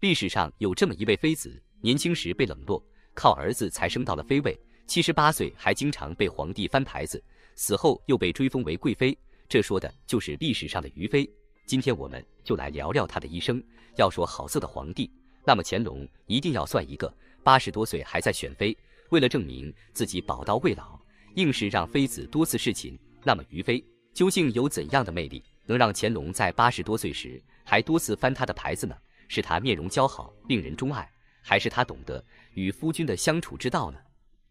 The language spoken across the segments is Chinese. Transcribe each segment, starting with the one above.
历史上有这么一位妃子，年轻时被冷落，靠儿子才升到了妃位，七十八岁还经常被皇帝翻牌子，死后又被追封为贵妃。这说的就是历史上的于妃。今天我们就来聊聊她的一生。要说好色的皇帝，那么乾隆一定要算一个。八十多岁还在选妃，为了证明自己宝刀未老，硬是让妃子多次侍寝。那么于妃究竟有怎样的魅力，能让乾隆在八十多岁时还多次翻她的牌子呢？是她面容姣好，令人钟爱，还是她懂得与夫君的相处之道呢？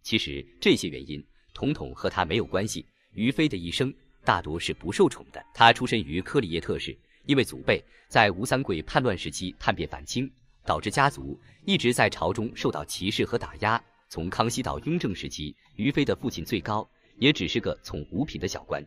其实这些原因统统和她没有关系。于妃的一生大多是不受宠的。她出身于科里叶特氏，因为祖辈在吴三桂叛乱时期叛变反清。导致家族一直在朝中受到歧视和打压。从康熙到雍正时期，于妃的父亲最高也只是个从五品的小官。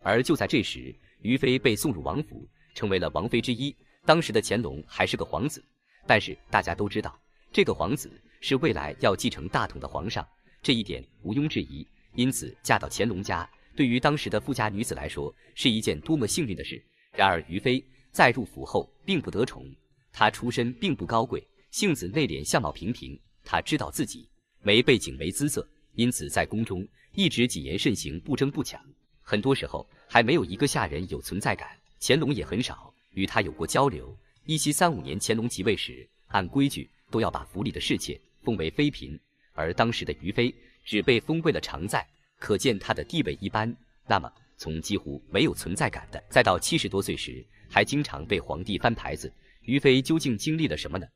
而就在这时，于妃被送入王府，成为了王妃之一。当时的乾隆还是个皇子，但是大家都知道，这个皇子是未来要继承大统的皇上，这一点毋庸置疑。因此，嫁到乾隆家，对于当时的富家女子来说，是一件多么幸运的事。然而，于妃在入府后并不得宠。他出身并不高贵，性子内敛，相貌平平。他知道自己没背景、没姿色，因此在宫中一直谨言慎行，不争不抢。很多时候还没有一个下人有存在感。乾隆也很少与他有过交流。一七三五年，乾隆即位时，按规矩都要把府里的侍妾封为妃嫔，而当时的于妃只被封为了常在，可见她的地位一般。那么，从几乎没有存在感的，再到七十多岁时，还经常被皇帝翻牌子。于妃究竟经历了什么呢？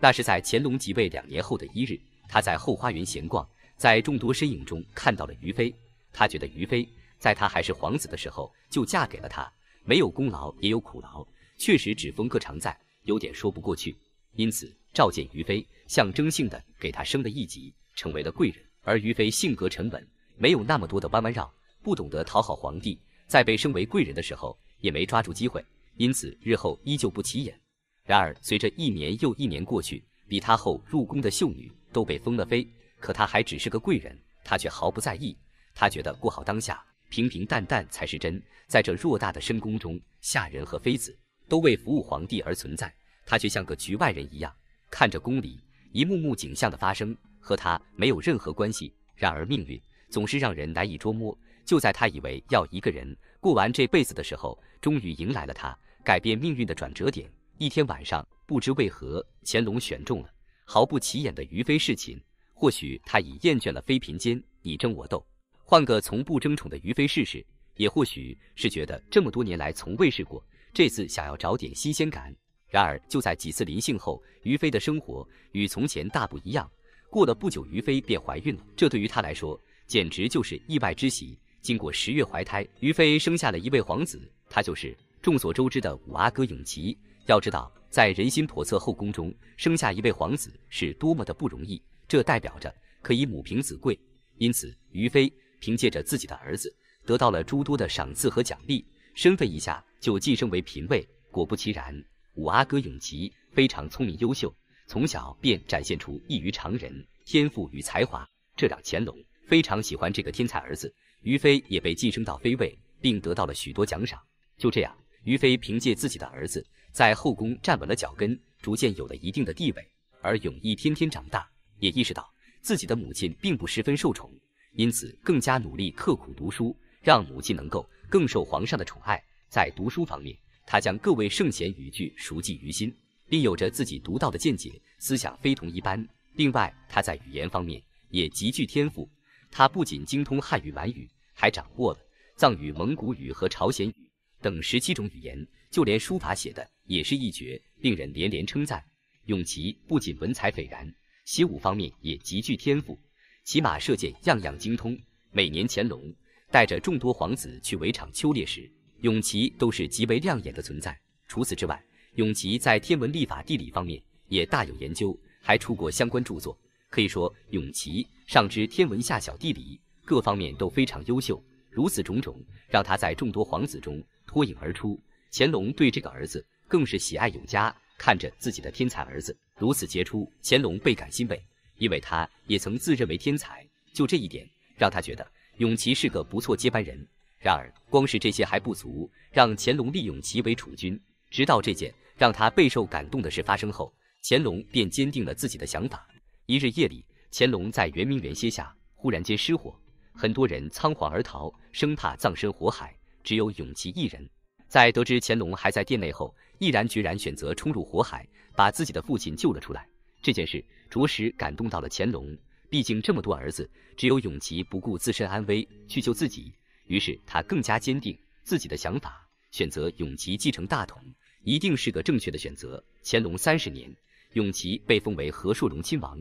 那是在乾隆即位两年后的一日，他在后花园闲逛，在众多身影中看到了于妃。他觉得于妃在他还是皇子的时候就嫁给了他，没有功劳也有苦劳，确实只封个常在，有点说不过去。因此召见于妃，象征性的给他升了一级，成为了贵人。而于妃性格沉稳，没有那么多的弯弯绕，不懂得讨好皇帝，在被升为贵人的时候也没抓住机会，因此日后依旧不起眼。然而，随着一年又一年过去，比他后入宫的秀女都被封了妃，可他还只是个贵人，他却毫不在意。他觉得过好当下，平平淡淡才是真。在这偌大的深宫中，下人和妃子都为服务皇帝而存在，他却像个局外人一样，看着宫里一幕幕景象的发生，和他没有任何关系。然而，命运总是让人难以捉摸。就在他以为要一个人过完这辈子的时候，终于迎来了他改变命运的转折点。一天晚上，不知为何，乾隆选中了毫不起眼的于妃侍寝。或许他已厌倦了妃嫔间你争我斗，换个从不争宠的于妃试试；也或许是觉得这么多年来从未试过，这次想要找点新鲜感。然而，就在几次临幸后，于妃的生活与从前大不一样。过了不久，于妃便怀孕了，这对于她来说简直就是意外之喜。经过十月怀胎，于妃生下了一位皇子，他就是众所周知的五阿哥永琪。要知道，在人心叵测后宫中生下一位皇子是多么的不容易，这代表着可以母凭子贵。因此，于妃凭借着自己的儿子得到了诸多的赏赐和奖励，身份一下就晋升为嫔位。果不其然，五阿哥永琪非常聪明优秀，从小便展现出异于常人天赋与才华，这让乾隆非常喜欢这个天才儿子。于妃也被晋升到妃位，并得到了许多奖赏。就这样，于妃凭借自己的儿子。在后宫站稳了脚跟，逐渐有了一定的地位。而永义天天长大，也意识到自己的母亲并不十分受宠，因此更加努力刻苦读书，让母亲能够更受皇上的宠爱。在读书方面，他将各位圣贤语句熟记于心，并有着自己独到的见解，思想非同一般。另外，他在语言方面也极具天赋，他不仅精通汉语、满语，还掌握了藏语、蒙古语和朝鲜语等十七种语言，就连书法写的。也是一绝，令人连连称赞。永琪不仅文采斐然，习武方面也极具天赋，骑马射箭样样精通。每年乾隆带着众多皇子去围场秋猎时，永琪都是极为亮眼的存在。除此之外，永琪在天文、历法、地理方面也大有研究，还出过相关著作。可以说，永琪上知天文，下晓地理，各方面都非常优秀。如此种种，让他在众多皇子中脱颖而出。乾隆对这个儿子。更是喜爱有加，看着自己的天才儿子如此杰出，乾隆倍感欣慰，因为他也曾自认为天才。就这一点，让他觉得永琪是个不错接班人。然而，光是这些还不足，让乾隆利用其为储君。直到这件让他备受感动的事发生后，乾隆便坚定了自己的想法。一日夜里，乾隆在圆明园歇下，忽然间失火，很多人仓皇而逃，生怕葬身火海，只有永琪一人。在得知乾隆还在殿内后，毅然决然选择冲入火海，把自己的父亲救了出来。这件事着实感动到了乾隆，毕竟这么多儿子，只有永琪不顾自身安危去救自己，于是他更加坚定自己的想法，选择永琪继承大统，一定是个正确的选择。乾隆三十年，永琪被封为和硕荣亲王。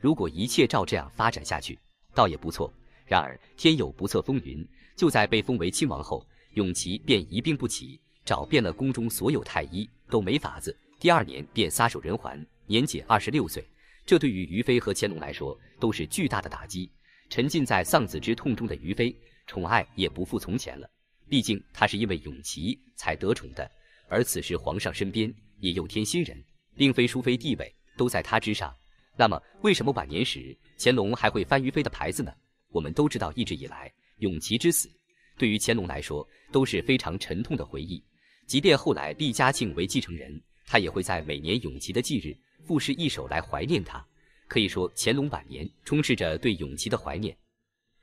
如果一切照这样发展下去，倒也不错。然而天有不测风云，就在被封为亲王后。永琪便一病不起，找遍了宫中所有太医都没法子。第二年便撒手人寰，年仅二十六岁。这对于于妃和乾隆来说都是巨大的打击。沉浸在丧子之痛中的于妃，宠爱也不复从前了。毕竟她是因为永琪才得宠的，而此时皇上身边也又添新人，令妃淑妃地位都在她之上。那么，为什么晚年时乾隆还会翻于妃的牌子呢？我们都知道，一直以来永琪之死。对于乾隆来说都是非常沉痛的回忆，即便后来立嘉庆为继承人，他也会在每年永琪的忌日赋诗一首来怀念他。可以说，乾隆晚年充斥着对永琪的怀念，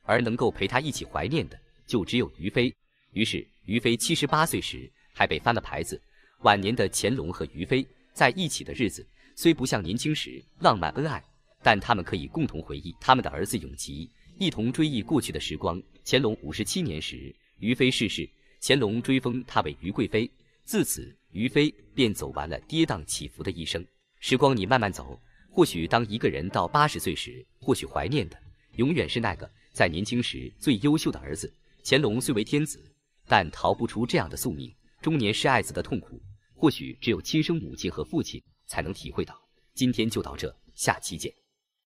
而能够陪他一起怀念的就只有于妃。于是，于妃七十八岁时还被翻了牌子。晚年的乾隆和于妃在一起的日子虽不像年轻时浪漫恩爱，但他们可以共同回忆他们的儿子永琪。一同追忆过去的时光。乾隆五十七年时，于妃逝世，乾隆追封她为于贵妃。自此，于妃便走完了跌宕起伏的一生。时光你慢慢走，或许当一个人到八十岁时，或许怀念的永远是那个在年轻时最优秀的儿子。乾隆虽为天子，但逃不出这样的宿命。中年失爱子的痛苦，或许只有亲生母亲和父亲才能体会到。今天就到这，下期见。